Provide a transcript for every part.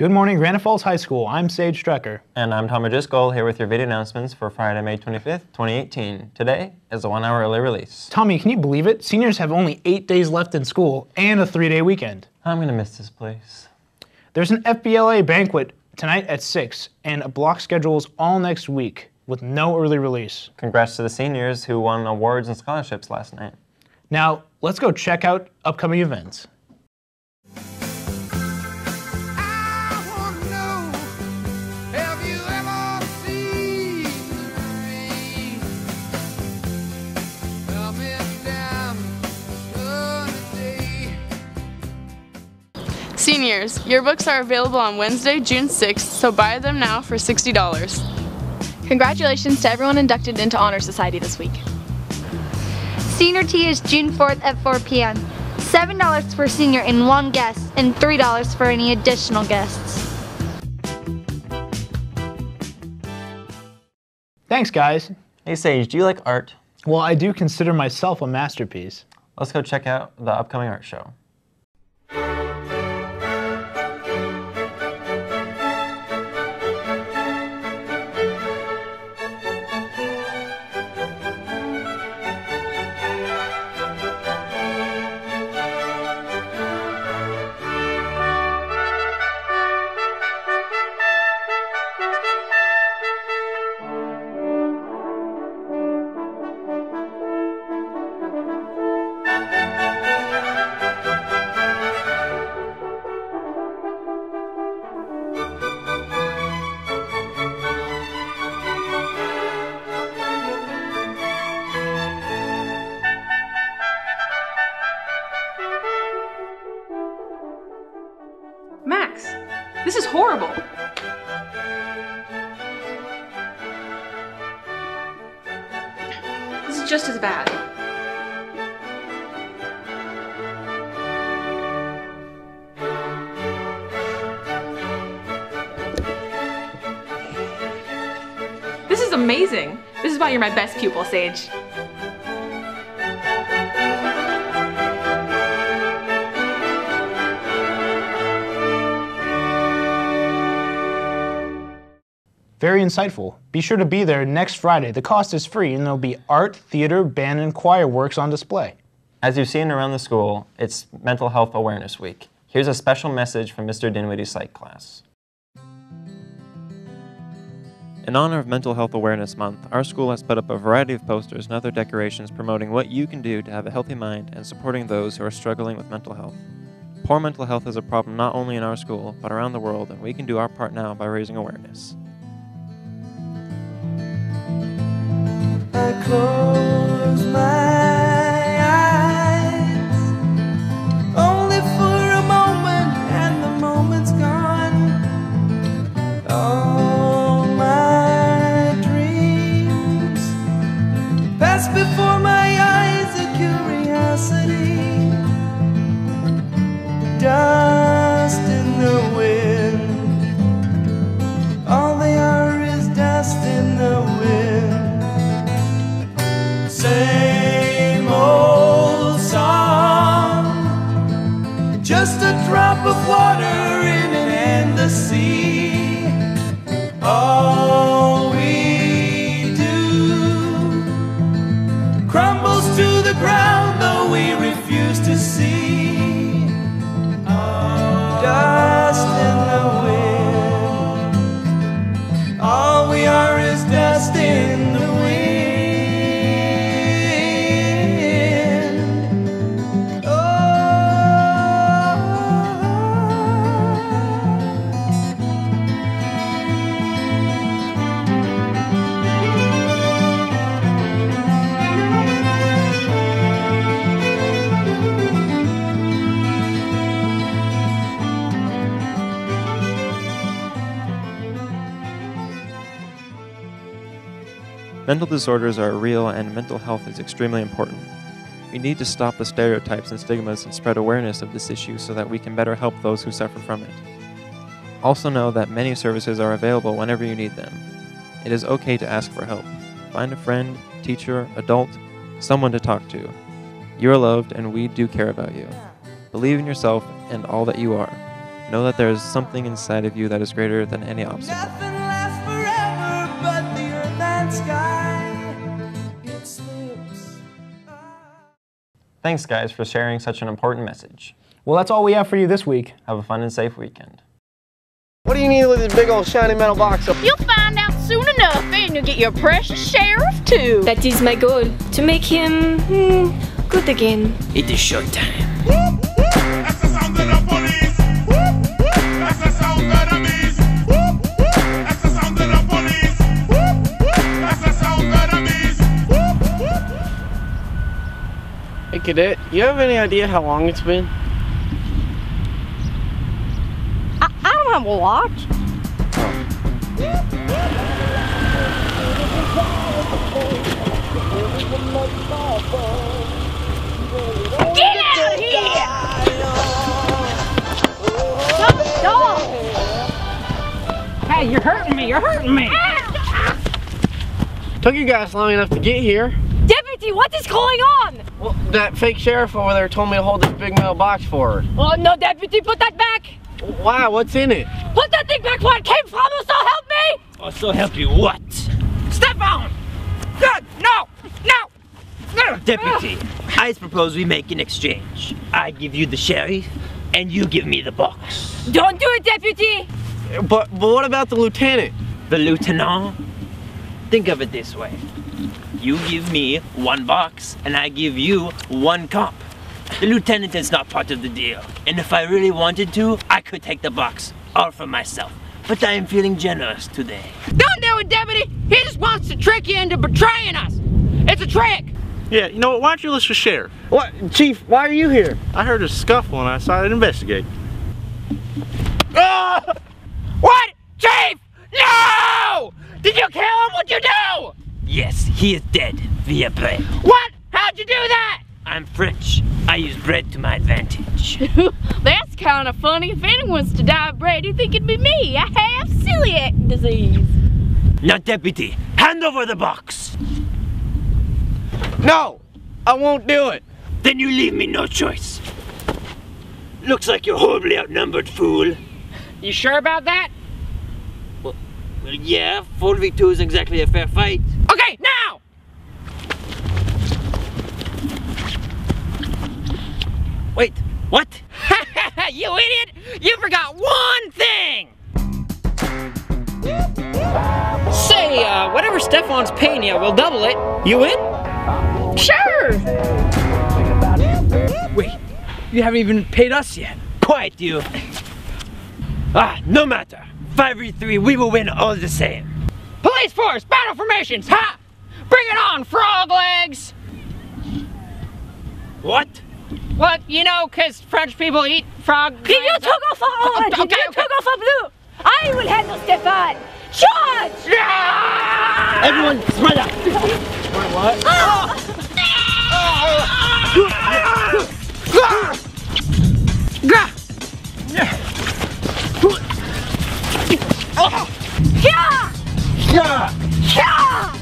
Good morning, Granite Falls High School. I'm Sage Strecker. And I'm Tom Driscoll here with your video announcements for Friday, May 25th, 2018. Today is a one hour early release. Tommy, can you believe it? Seniors have only eight days left in school and a three day weekend. I'm going to miss this place. There's an FBLA banquet tonight at 6 and a block schedules all next week with no early release. Congrats to the seniors who won awards and scholarships last night. Now, let's go check out upcoming events. Seniors, yearbooks are available on Wednesday, June 6th, so buy them now for $60. Congratulations to everyone inducted into Honor Society this week. Senior tea is June 4th at 4 p.m. $7 per senior and one guest, and $3 for any additional guests. Thanks, guys. Hey Sage, do you like art? Well, I do consider myself a masterpiece. Let's go check out the upcoming art show. This is just as bad. This is amazing. This is why you're my best pupil, Sage. Very insightful. Be sure to be there next Friday. The cost is free and there'll be art, theater, band, and choir works on display. As you've seen around the school, it's Mental Health Awareness Week. Here's a special message from Mr. Dinwiddie's psych class. In honor of Mental Health Awareness Month, our school has put up a variety of posters and other decorations promoting what you can do to have a healthy mind and supporting those who are struggling with mental health. Poor mental health is a problem not only in our school, but around the world, and we can do our part now by raising awareness. I close my eyes only for a moment, and the moment's gone. All my dreams pass before my eyes, of water in an endless sea. Mental disorders are real and mental health is extremely important. We need to stop the stereotypes and stigmas and spread awareness of this issue so that we can better help those who suffer from it. Also know that many services are available whenever you need them. It is okay to ask for help. Find a friend, teacher, adult, someone to talk to. You are loved and we do care about you. Believe in yourself and all that you are. Know that there is something inside of you that is greater than any obstacle. Thanks, guys, for sharing such an important message. Well, that's all we have for you this week. Have a fun and safe weekend. What do you need with this big old shiny metal box up? You'll find out soon enough, and you'll get your precious sheriff too. That is my goal, to make him hmm, good again. It is showtime. Beast. Hey, cadet, you have any idea how long it's been? I, I don't have a watch. Get out of here! Dog! Hey, you're hurting me, you're hurting me! Ah! Took you guys long enough to get here. Deputy, what is going on? Well, that fake sheriff over there told me to hold this big metal box for her. Oh no, deputy, put that back! Why? What's in it? Put that thing back where it came from, or so help me! Oh, so help you what? Step on! Good! No! No! No! Deputy, I propose we make an exchange. I give you the sheriff, and you give me the box. Don't do it, deputy! But, but what about the lieutenant? The lieutenant? Think of it this way. You give me one box, and I give you one cop. The lieutenant is not part of the deal, and if I really wanted to, I could take the box all for myself. But I am feeling generous today. Don't do it, deputy! He just wants to trick you into betraying us! It's a trick! Yeah, you know what? Why don't you listen to share? What? Chief, why are you here? I heard a scuffle and I decided to investigate. Ah! What? Chief! No! Did you kill him? What'd you do? Yes, he is dead via bread. What? How'd you do that? I'm French. I use bread to my advantage. That's kind of funny. If anyone's to die of bread, you think it'd be me. I have celiac disease. Now, deputy, hand over the box. No! I won't do it. Then you leave me no choice. Looks like you're horribly outnumbered, fool. You sure about that? Well, yeah, 4v2 isn't exactly a fair fight. Okay, now! Wait, what? you idiot! You forgot one thing! Say, uh, whatever Stefan's paying you, we'll double it. You in? Sure! Wait, you haven't even paid us yet. Quiet, you. Ah, no matter. 5v3, we will win all the same. Police force, battle formations, ha! Bring it on, frog legs! What? What, you know, cause French people eat frog Did you legs? took off our oh, orange? Okay, you okay. took off our blue? I will handle Stefan! Charge! Everyone, spread out. What? Yeah! Yeah!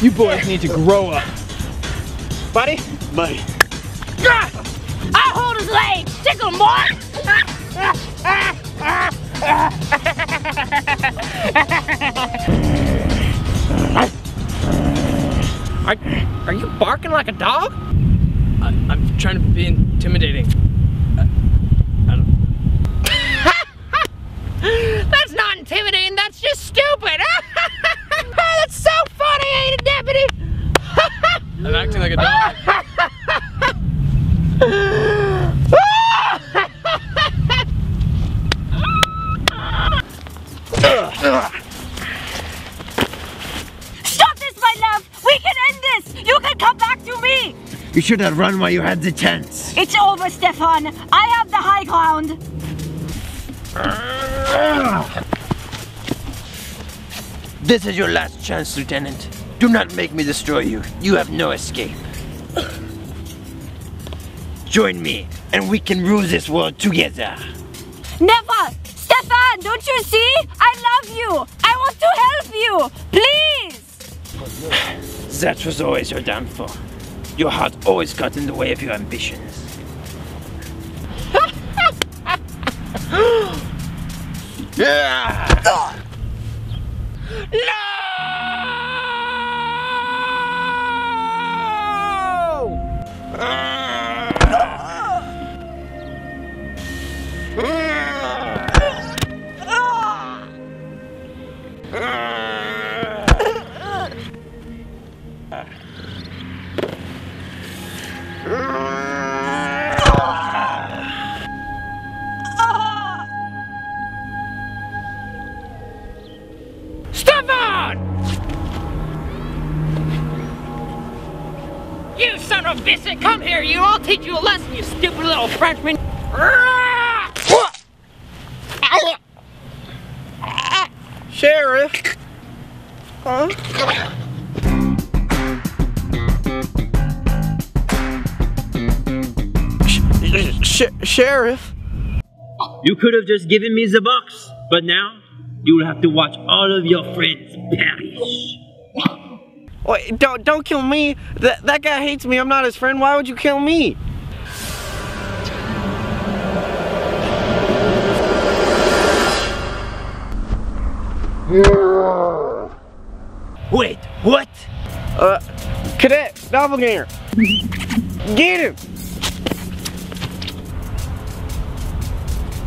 You boys need to grow up. Buddy? Buddy. Ah! I hold his leg! Tickle him, boy! Are, are you barking like a dog? I, I'm trying to be intimidating. Uh, that's not intimidating, that's just stupid! that's so funny, ain't it, deputy? I'm acting like a dog. Stop this, my love! We can end this! You can come back to me! You should have run while you had the chance. It's over, Stefan. I have the high ground. This is your last chance, Lieutenant. Do not make me destroy you. You have no escape. Join me, and we can rule this world together. Never! Don't you see? I love you. I want to help you. Please. That was always your downfall. Your heart always got in the way of your ambitions. yeah! Ah. No! You son of a biscuit, come here, you! I'll teach you a lesson, you stupid little Frenchman! Sheriff? Huh? Sh- sh- sheriff? You could have just given me the box, but now you will have to watch all of your friends perish. Don't don't kill me. That that guy hates me. I'm not his friend. Why would you kill me? Wait, what? Uh, cadet, doppelganger. Get him.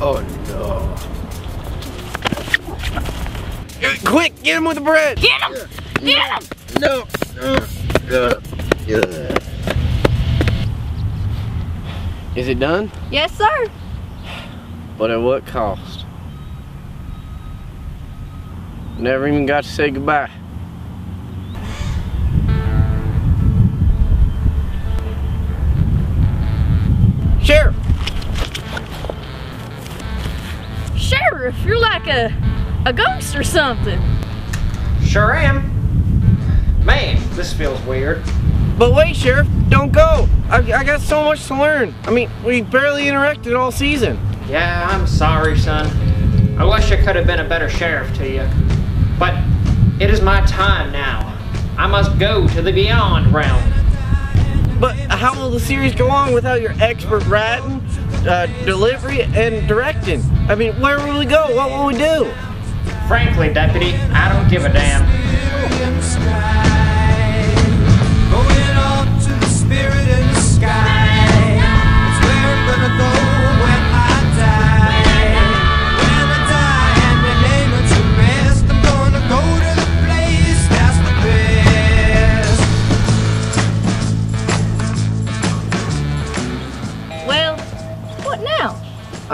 Oh no. Quick, get him with the bread. Get him! Get him! No. Is it done? Yes, sir. But at what cost? Never even got to say goodbye. Sheriff! Sheriff, you're like a, a ghost or something. Sure am. Man, this feels weird. But wait, Sheriff, don't go. I, I got so much to learn. I mean, we barely interacted all season. Yeah, I'm sorry, son. I wish I could have been a better sheriff to you. But it is my time now. I must go to the Beyond realm. But how will the series go on without your expert writing, uh, delivery, and directing? I mean, where will we go? What will we do? Frankly, Deputy, I don't give a damn.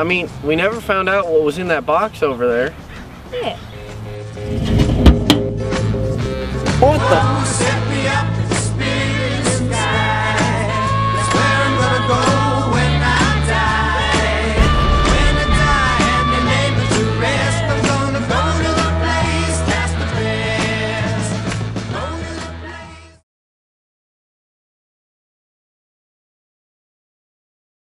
Mean, we never found out what was in that box over there. Yeah. What the?